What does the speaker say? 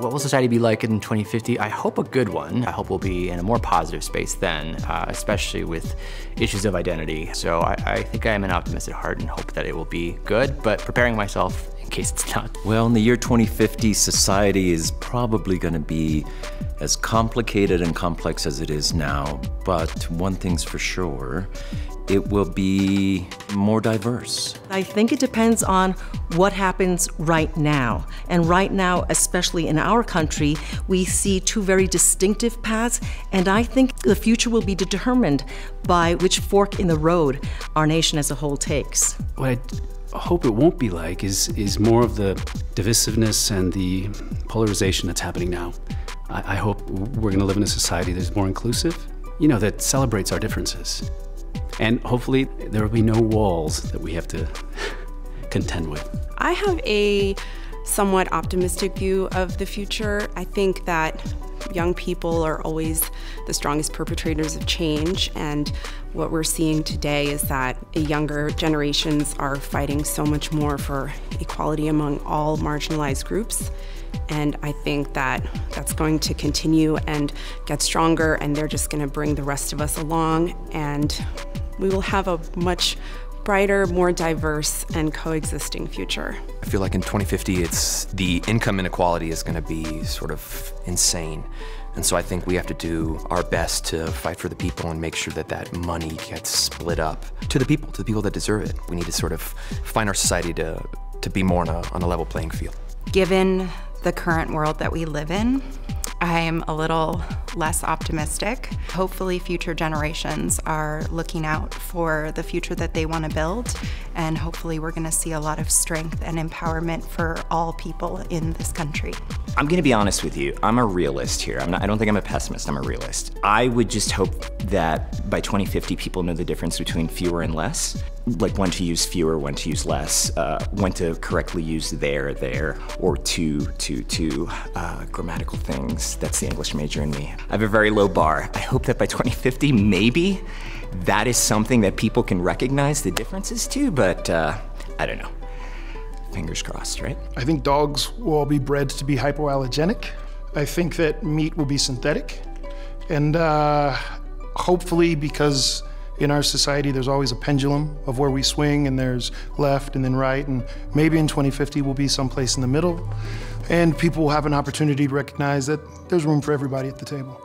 What will society be like in 2050? I hope a good one. I hope we'll be in a more positive space then, uh, especially with issues of identity. So I, I think I am an optimist at heart and hope that it will be good, but preparing myself case it's not. Well, in the year 2050, society is probably going to be as complicated and complex as it is now. But one thing's for sure it will be more diverse. I think it depends on what happens right now. And right now, especially in our country, we see two very distinctive paths, and I think the future will be determined by which fork in the road our nation as a whole takes. What I hope it won't be like is, is more of the divisiveness and the polarization that's happening now. I, I hope we're going to live in a society that's more inclusive, you know, that celebrates our differences. And hopefully there will be no walls that we have to contend with. I have a somewhat optimistic view of the future. I think that young people are always the strongest perpetrators of change and what we're seeing today is that younger generations are fighting so much more for equality among all marginalized groups and I think that that's going to continue and get stronger and they're just going to bring the rest of us along and we will have a much brighter, more diverse, and coexisting future. I feel like in 2050, it's the income inequality is going to be sort of insane. And so I think we have to do our best to fight for the people and make sure that that money gets split up to the people, to the people that deserve it. We need to sort of find our society to, to be more on a, on a level playing field. Given the current world that we live in, I'm a little less optimistic. Hopefully, future generations are looking out for the future that they want to build, and hopefully, we're going to see a lot of strength and empowerment for all people in this country. I'm going to be honest with you. I'm a realist here. Not, I don't think I'm a pessimist. I'm a realist. I would just hope that by 2050, people know the difference between fewer and less like when to use fewer, when to use less, uh, when to correctly use there, there, or to, to, to, uh, grammatical things. That's the English major in me. I have a very low bar. I hope that by 2050, maybe that is something that people can recognize the differences to, but uh, I don't know. Fingers crossed, right? I think dogs will all be bred to be hypoallergenic. I think that meat will be synthetic. And uh, hopefully, because in our society, there's always a pendulum of where we swing, and there's left and then right, and maybe in 2050 we'll be someplace in the middle, and people will have an opportunity to recognize that there's room for everybody at the table.